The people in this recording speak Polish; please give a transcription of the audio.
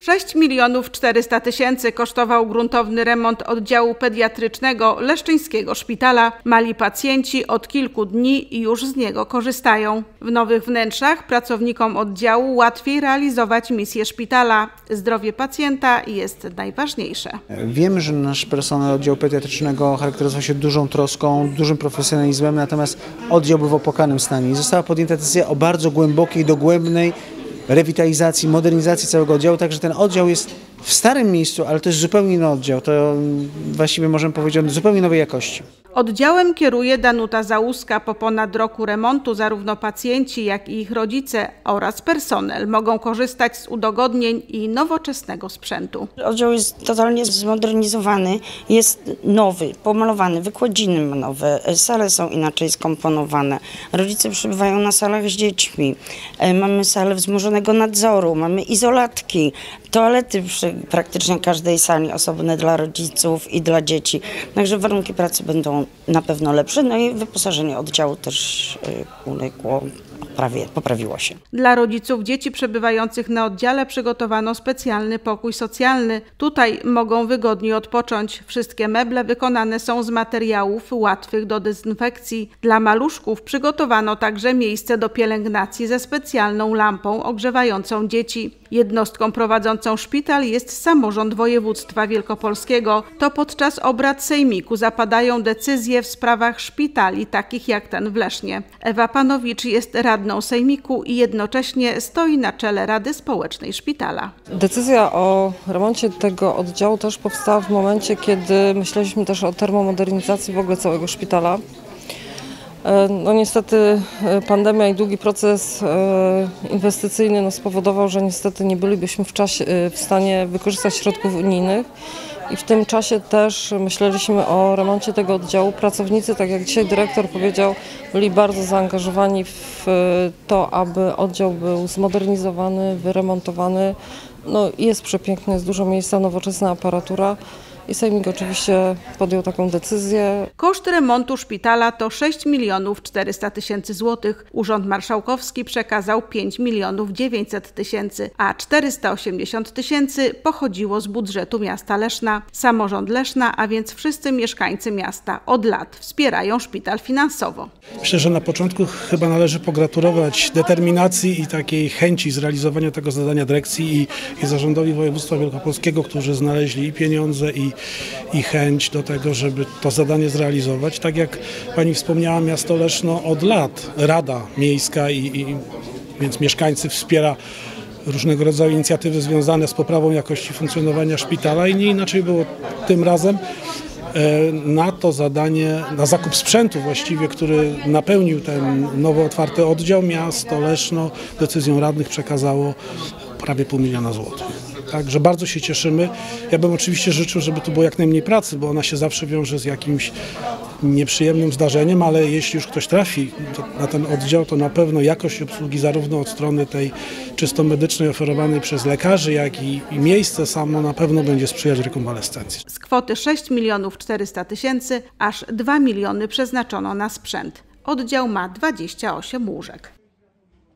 6 milionów 400 tysięcy kosztował gruntowny remont oddziału pediatrycznego Leszczyńskiego Szpitala. Mali pacjenci od kilku dni już z niego korzystają. W nowych wnętrzach pracownikom oddziału łatwiej realizować misję szpitala. Zdrowie pacjenta jest najważniejsze. Wiemy, że nasz personel oddziału pediatrycznego charakteryzował się dużą troską, dużym profesjonalizmem, natomiast oddział był w opłakanym stanie została podjęta decyzja o bardzo głębokiej, dogłębnej rewitalizacji, modernizacji całego oddziału, także ten oddział jest w starym miejscu, ale to jest zupełnie inny oddział. To właściwie możemy powiedzieć o zupełnie nowej jakości. Oddziałem kieruje Danuta Załuska. Po ponad roku remontu zarówno pacjenci, jak i ich rodzice oraz personel mogą korzystać z udogodnień i nowoczesnego sprzętu. Oddział jest totalnie zmodernizowany, jest nowy, pomalowany, wykładziny ma nowe, sale są inaczej skomponowane. Rodzice przebywają na salach z dziećmi, e, mamy salę wzmożonego nadzoru, mamy izolatki, toalety przy praktycznie każdej sali osobne dla rodziców i dla dzieci. Także warunki pracy będą na pewno lepsze, no i wyposażenie oddziału też y, uległo prawie poprawiło się. Dla rodziców dzieci przebywających na oddziale przygotowano specjalny pokój socjalny. Tutaj mogą wygodnie odpocząć. Wszystkie meble wykonane są z materiałów łatwych do dezynfekcji. Dla maluszków przygotowano także miejsce do pielęgnacji ze specjalną lampą ogrzewającą dzieci. Jednostką prowadzącą szpital jest samorząd województwa wielkopolskiego. To podczas obrad sejmiku zapadają decyzje w sprawach szpitali, takich jak ten w Lesznie. Ewa Panowicz jest radną sejmiku i jednocześnie stoi na czele Rady Społecznej Szpitala. Decyzja o remoncie tego oddziału też powstała w momencie, kiedy myśleliśmy też o termomodernizacji w ogóle całego szpitala. E, no niestety e, pandemia i długi proces e, inwestycyjny no, spowodował, że niestety nie bylibyśmy w, czasie, w stanie wykorzystać środków unijnych. I w tym czasie też myśleliśmy o remoncie tego oddziału. Pracownicy, tak jak dzisiaj dyrektor powiedział, byli bardzo zaangażowani w to, aby oddział był zmodernizowany, wyremontowany. No, jest przepiękny, jest dużo miejsca, nowoczesna aparatura i Sejmik oczywiście podjął taką decyzję. Koszt remontu szpitala to 6 milionów 400 tysięcy złotych. Urząd Marszałkowski przekazał 5 milionów 900 tysięcy, a 480 tysięcy pochodziło z budżetu miasta Leszna. Samorząd Leszna, a więc wszyscy mieszkańcy miasta od lat wspierają szpital finansowo. Myślę, że na początku chyba należy pogratulować determinacji i takiej chęci zrealizowania tego zadania dyrekcji i, i zarządowi województwa wielkopolskiego, którzy znaleźli i pieniądze i, i chęć do tego, żeby to zadanie zrealizować. Tak jak pani wspomniała, miasto Leszno od lat, Rada Miejska i, i więc mieszkańcy wspiera różnego rodzaju inicjatywy związane z poprawą jakości funkcjonowania szpitala i nie inaczej było tym razem e, na to zadanie, na zakup sprzętu właściwie, który napełnił ten nowo otwarty oddział, miasto Leszno decyzją radnych przekazało prawie pół miliona złotych. Także bardzo się cieszymy. Ja bym oczywiście życzył, żeby tu było jak najmniej pracy, bo ona się zawsze wiąże z jakimś nieprzyjemnym zdarzeniem, ale jeśli już ktoś trafi na ten oddział, to na pewno jakość obsługi zarówno od strony tej czysto medycznej oferowanej przez lekarzy, jak i, i miejsce samo na pewno będzie sprzyjać rekonwalescencji. Z kwoty 6 milionów 400 tysięcy aż 2 miliony przeznaczono na sprzęt. Oddział ma 28 łóżek.